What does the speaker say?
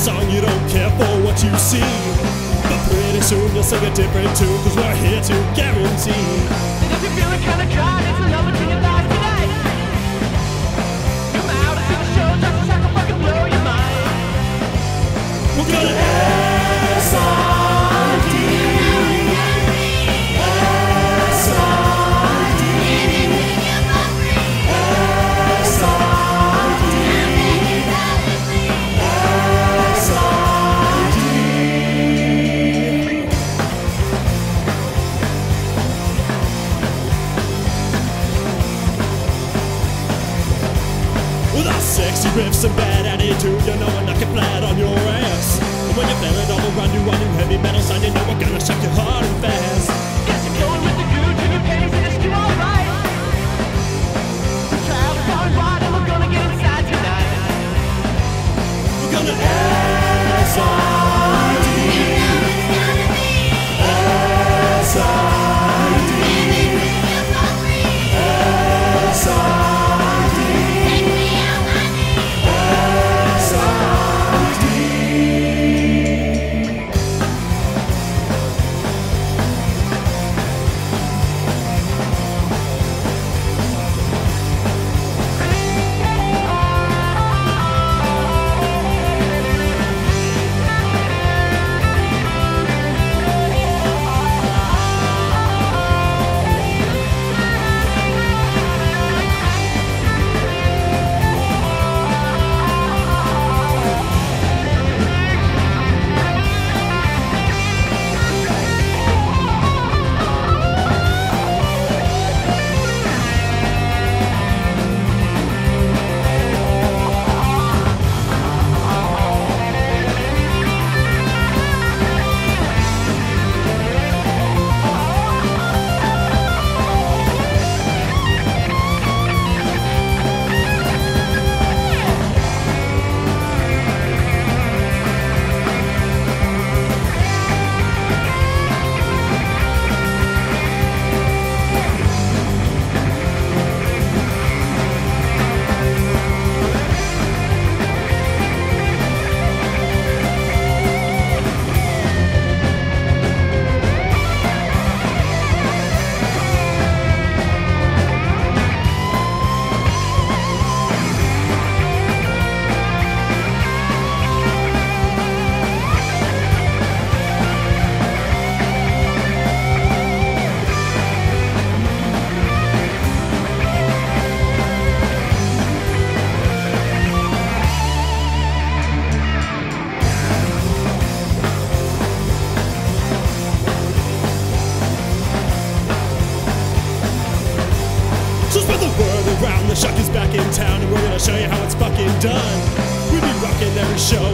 song, you don't care for what you see. But pretty soon you'll sing a different tune, cause we're here to guarantee. And if you're feeling kinda dry, there's another thing sexy riffs and bad attitude, you know we're knocking flat on your ass. And when you're feeling all around you running heavy metal sound, you know we're gonna shock you hard and fast. Guess you're going with the groove, turn your pennies and it's too alright. Travel and wide and we're gonna get inside tonight. We're gonna So town, and we're gonna show you how it's fucking done. We be rocking every show,